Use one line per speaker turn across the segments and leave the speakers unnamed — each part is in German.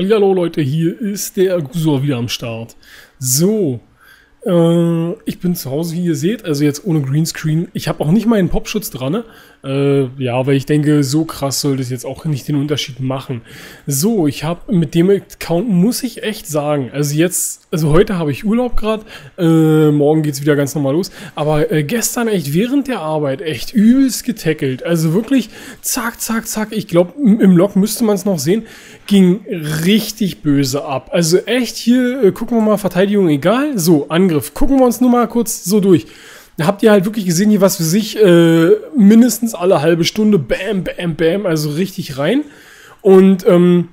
Hallo Leute, hier ist der Gusor wieder am Start. So, äh, ich bin zu Hause, wie ihr seht, also jetzt ohne Greenscreen. Ich habe auch nicht meinen Popschutz dran. Ne? Äh, ja, weil ich denke, so krass soll das jetzt auch nicht den Unterschied machen. So, ich habe mit dem Account, muss ich echt sagen, also jetzt, also heute habe ich Urlaub gerade, äh, morgen geht's wieder ganz normal los, aber äh, gestern echt während der Arbeit echt übelst getackelt. Also wirklich zack, zack, zack. Ich glaube, im Log müsste man es noch sehen, ging richtig böse ab. Also echt hier, äh, gucken wir mal, Verteidigung egal. So, Angriff. Gucken wir uns nur mal kurz so durch. Habt ihr halt wirklich gesehen, hier was für sich äh, mindestens alle halbe Stunde, bam, bam, bam, also richtig rein. Und ähm,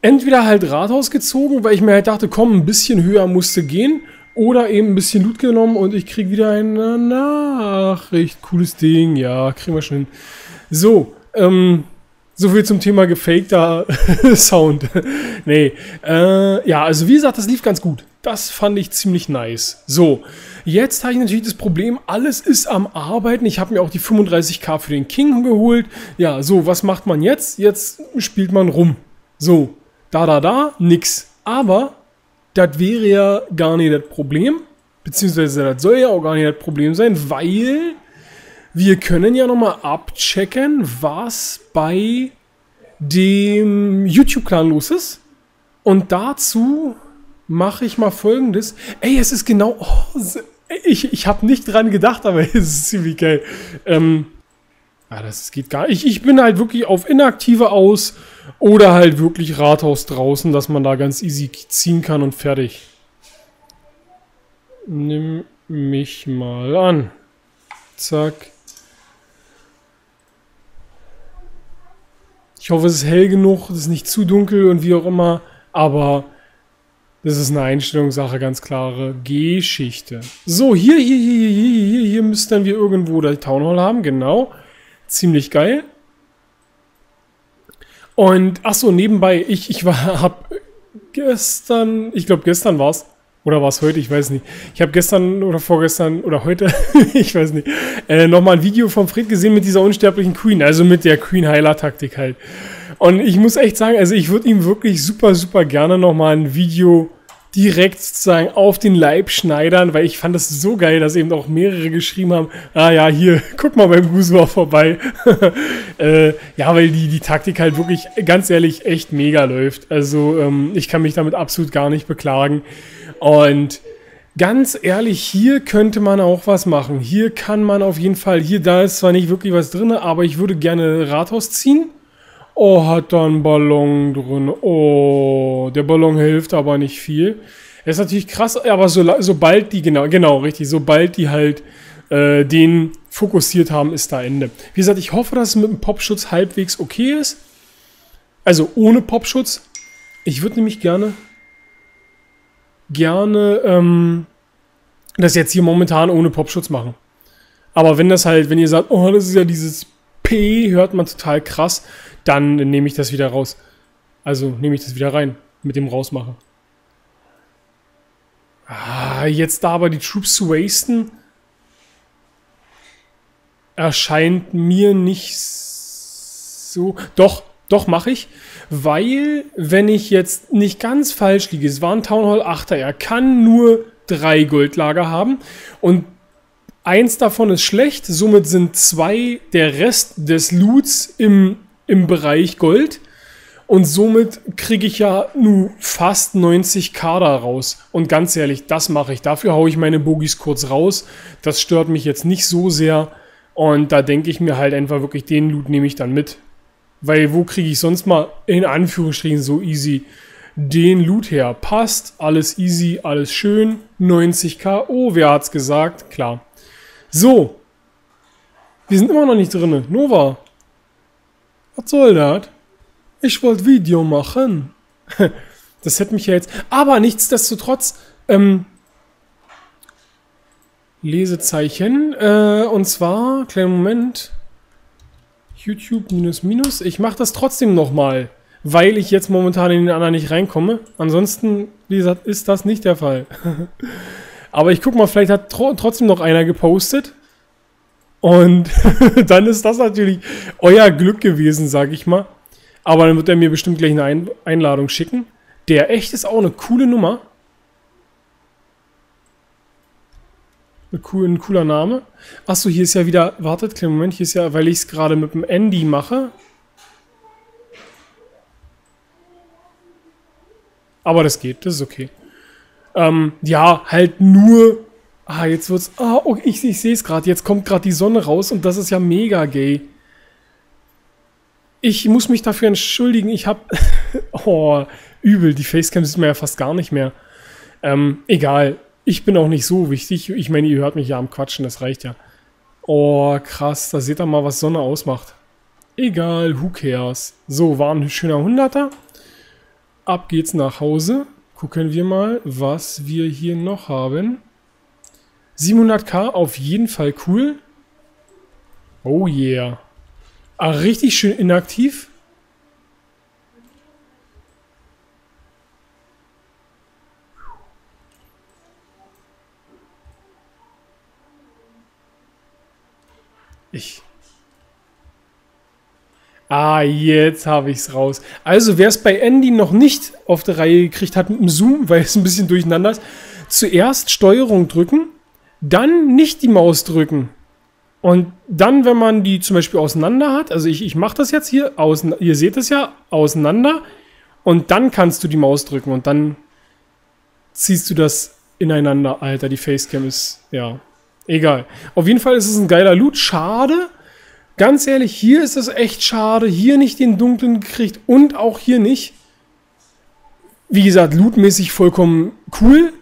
entweder halt Rathaus gezogen, weil ich mir halt dachte, komm, ein bisschen höher musste gehen. Oder eben ein bisschen Loot genommen und ich krieg wieder eine Nachricht. Cooles Ding, ja, kriegen wir schon hin. So, ähm, so viel zum Thema gefakter Sound. nee, äh, ja, also wie gesagt, das lief ganz gut. Das fand ich ziemlich nice. So, jetzt habe ich natürlich das Problem, alles ist am Arbeiten. Ich habe mir auch die 35k für den King geholt. Ja, so, was macht man jetzt? Jetzt spielt man rum. So, da, da, da, nix. Aber das wäre ja gar nicht das Problem. Beziehungsweise das soll ja auch gar nicht das Problem sein, weil wir können ja nochmal abchecken, was bei dem YouTube-Clan los ist. Und dazu mache ich mal folgendes. Ey, es ist genau... Oh, ich ich habe nicht dran gedacht, aber es ist ziemlich geil. Ähm, ah, das geht gar nicht. Ich, ich bin halt wirklich auf Inaktive aus oder halt wirklich Rathaus draußen, dass man da ganz easy ziehen kann und fertig. Nimm mich mal an. Zack. Ich hoffe, es ist hell genug, es ist nicht zu dunkel und wie auch immer, aber das ist eine Einstellungssache, ganz klare Geschichte. So, hier, hier, hier, hier, hier, hier müssten wir irgendwo die Town Hall haben, genau. Ziemlich geil. Und, ach so, nebenbei, ich, ich war, hab gestern, ich glaube gestern war es, oder war es heute? Ich weiß nicht. Ich habe gestern oder vorgestern oder heute, ich weiß nicht, äh, nochmal ein Video vom Fred gesehen mit dieser unsterblichen Queen, also mit der Queen-Heiler-Taktik halt. Und ich muss echt sagen, also ich würde ihm wirklich super, super gerne nochmal ein Video direkt sozusagen auf den Leib schneidern, weil ich fand das so geil, dass eben auch mehrere geschrieben haben, ah ja, hier, guck mal beim Gusua vorbei. äh, ja, weil die, die Taktik halt wirklich, ganz ehrlich, echt mega läuft. Also ähm, ich kann mich damit absolut gar nicht beklagen. Und ganz ehrlich, hier könnte man auch was machen. Hier kann man auf jeden Fall, hier, da ist zwar nicht wirklich was drin, aber ich würde gerne Rathaus ziehen. Oh, hat da einen Ballon drin. Oh, der Ballon hilft aber nicht viel. Das ist natürlich krass, aber so, sobald die, genau, genau, richtig, sobald die halt äh, den fokussiert haben, ist da Ende. Wie gesagt, ich hoffe, dass es mit dem Popschutz halbwegs okay ist. Also ohne Popschutz. Ich würde nämlich gerne gerne ähm, das jetzt hier momentan ohne Popschutz machen. Aber wenn das halt, wenn ihr sagt, oh, das ist ja dieses P, hört man total krass, dann nehme ich das wieder raus. Also nehme ich das wieder rein mit dem Rausmachen. Ah, jetzt da aber die Troops zu wasten, erscheint mir nicht so. Doch, doch, mache ich. Weil, wenn ich jetzt nicht ganz falsch liege, es war ein Town Hall 8er, er kann nur drei Goldlager haben und eins davon ist schlecht, somit sind zwei der Rest des Loots im, im Bereich Gold und somit kriege ich ja nur fast 90 Kader raus. Und ganz ehrlich, das mache ich. Dafür haue ich meine Bogies kurz raus. Das stört mich jetzt nicht so sehr. Und da denke ich mir halt einfach wirklich, den Loot nehme ich dann mit. Weil wo kriege ich sonst mal in Anführungsstrichen so easy den Loot her? Passt, alles easy, alles schön, 90k. Oh, wer hat's gesagt? Klar. So. Wir sind immer noch nicht drin. Nova. Was soll das? Ich wollte Video machen. Das hätte mich ja jetzt... Aber nichtsdestotrotz... Ähm, Lesezeichen. Äh, und zwar... Kleinen Moment. YouTube minus minus. Ich mache das trotzdem nochmal, weil ich jetzt momentan in den anderen nicht reinkomme. Ansonsten, wie gesagt, ist das nicht der Fall. Aber ich guck mal, vielleicht hat tro trotzdem noch einer gepostet. Und dann ist das natürlich euer Glück gewesen, sag ich mal. Aber dann wird er mir bestimmt gleich eine Ein Einladung schicken. Der echt ist auch eine coole Nummer. Ein cooler Name. Achso, hier ist ja wieder, wartet, kleinen Moment, hier ist ja, weil ich es gerade mit dem Andy mache. Aber das geht, das ist okay. Ähm, ja, halt nur. Ah, jetzt wird's. Ah, oh, ich, ich sehe es gerade. Jetzt kommt gerade die Sonne raus und das ist ja mega gay. Ich muss mich dafür entschuldigen. Ich habe. oh, übel. Die Facecam sieht man ja fast gar nicht mehr. Ähm, egal. Ich bin auch nicht so wichtig. Ich meine, ihr hört mich ja am Quatschen, das reicht ja. Oh, krass. Da seht ihr mal, was Sonne ausmacht. Egal, who cares. So, war ein schöner Hunderter. Ab geht's nach Hause. Gucken wir mal, was wir hier noch haben. 700k auf jeden Fall cool. Oh yeah. Ah, richtig schön inaktiv. Ich Ah, jetzt habe ich es raus. Also, wer es bei Andy noch nicht auf der Reihe gekriegt hat mit dem Zoom, weil es ein bisschen durcheinander ist, zuerst Steuerung drücken, dann nicht die Maus drücken. Und dann, wenn man die zum Beispiel auseinander hat, also ich, ich mache das jetzt hier, außen, ihr seht es ja, auseinander, und dann kannst du die Maus drücken und dann ziehst du das ineinander. Alter, die Facecam ist, ja, egal. Auf jeden Fall ist es ein geiler Loot. Schade, Ganz ehrlich, hier ist es echt schade, hier nicht den dunklen gekriegt und auch hier nicht. Wie gesagt, lootmäßig vollkommen cool,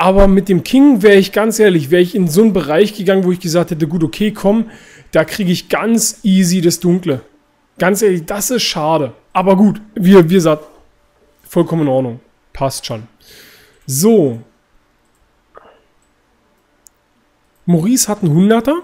aber mit dem King wäre ich ganz ehrlich, wäre ich in so einen Bereich gegangen, wo ich gesagt hätte, gut, okay, komm, da kriege ich ganz easy das Dunkle. Ganz ehrlich, das ist schade. Aber gut, wie, wie gesagt, vollkommen in Ordnung. Passt schon. So. Maurice hat einen 100er.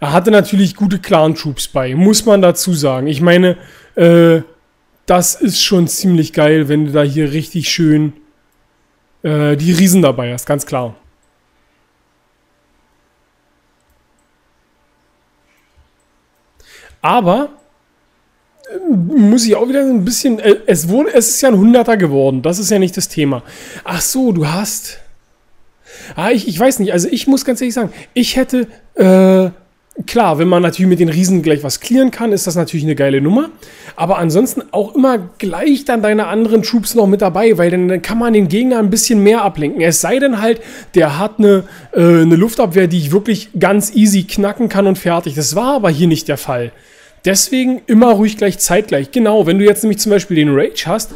Er hatte natürlich gute Clan-Troops bei, muss man dazu sagen. Ich meine, äh, das ist schon ziemlich geil, wenn du da hier richtig schön äh, die Riesen dabei hast, ganz klar. Aber äh, muss ich auch wieder ein bisschen. Äh, es, wurde, es ist ja ein Hunderter geworden. Das ist ja nicht das Thema. Ach so, du hast. Ah, ich, ich weiß nicht. Also, ich muss ganz ehrlich sagen, ich hätte. Äh, Klar, wenn man natürlich mit den Riesen gleich was clearen kann, ist das natürlich eine geile Nummer. Aber ansonsten auch immer gleich dann deine anderen Troops noch mit dabei, weil dann, kann man den Gegner ein bisschen mehr ablenken. Es sei denn halt, der hat eine, äh, eine Luftabwehr, die ich wirklich ganz easy knacken kann und fertig. Das war aber hier nicht der Fall. Deswegen immer ruhig gleich zeitgleich. Genau, wenn du jetzt nämlich zum Beispiel den Rage hast,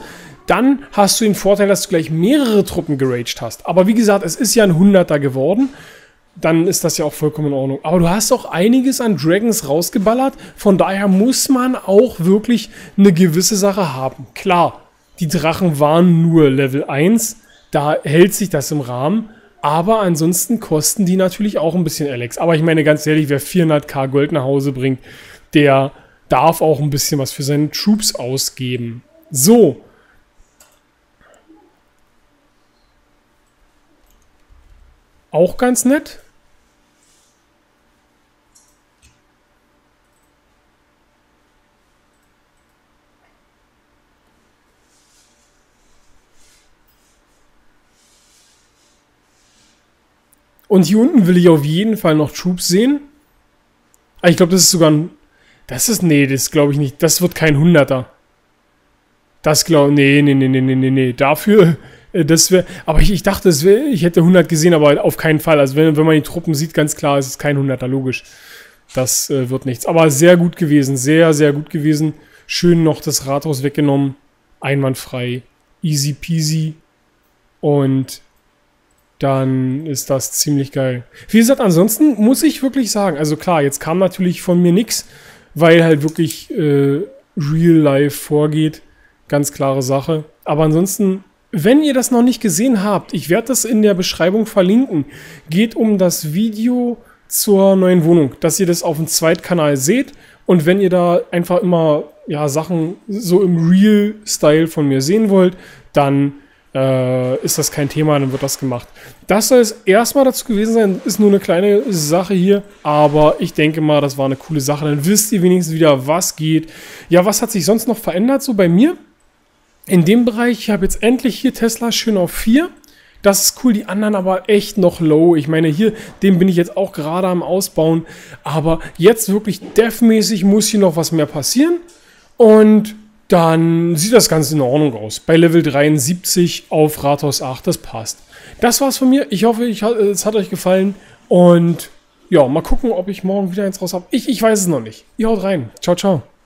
dann hast du den Vorteil, dass du gleich mehrere Truppen geraged hast. Aber wie gesagt, es ist ja ein Hunderter geworden dann ist das ja auch vollkommen in Ordnung. Aber du hast auch einiges an Dragons rausgeballert, von daher muss man auch wirklich eine gewisse Sache haben. Klar, die Drachen waren nur Level 1, da hält sich das im Rahmen, aber ansonsten kosten die natürlich auch ein bisschen Alex. Aber ich meine ganz ehrlich, wer 400k Gold nach Hause bringt, der darf auch ein bisschen was für seine Troops ausgeben. So, Auch ganz nett. Und hier unten will ich auf jeden Fall noch Troops sehen. Ah, ich glaube, das ist sogar ein... Das ist... Nee, das glaube ich nicht. Das wird kein Hunderter. Das glaube... Nee, nee, nee, nee, nee, nee, nee. Dafür... Äh, das wäre, aber ich, ich dachte, wär, ich hätte 100 gesehen, aber auf keinen Fall. Also wenn, wenn man die Truppen sieht, ganz klar, ist es kein 100er, logisch. Das äh, wird nichts. Aber sehr gut gewesen, sehr, sehr gut gewesen. Schön noch das Rathaus weggenommen. Einwandfrei. Easy peasy. Und dann ist das ziemlich geil. Wie gesagt, ansonsten muss ich wirklich sagen, also klar, jetzt kam natürlich von mir nichts, weil halt wirklich äh, Real Life vorgeht. Ganz klare Sache. Aber ansonsten wenn ihr das noch nicht gesehen habt, ich werde das in der Beschreibung verlinken, geht um das Video zur neuen Wohnung, dass ihr das auf dem Zweitkanal seht und wenn ihr da einfach immer ja, Sachen so im Real-Style von mir sehen wollt, dann äh, ist das kein Thema, dann wird das gemacht. Das soll es erstmal dazu gewesen sein. Ist nur eine kleine Sache hier, aber ich denke mal, das war eine coole Sache. Dann wisst ihr wenigstens wieder, was geht. Ja, was hat sich sonst noch verändert so bei mir? In dem Bereich, ich habe jetzt endlich hier Tesla schön auf 4. Das ist cool, die anderen aber echt noch low. Ich meine, hier, den bin ich jetzt auch gerade am Ausbauen. Aber jetzt wirklich devmäßig muss hier noch was mehr passieren. Und dann sieht das Ganze in Ordnung aus. Bei Level 73 auf Rathaus 8, das passt. Das war's von mir. Ich hoffe, ich, es hat euch gefallen. Und ja, mal gucken, ob ich morgen wieder eins raus habe. Ich, ich weiß es noch nicht. Ihr haut rein. Ciao, ciao.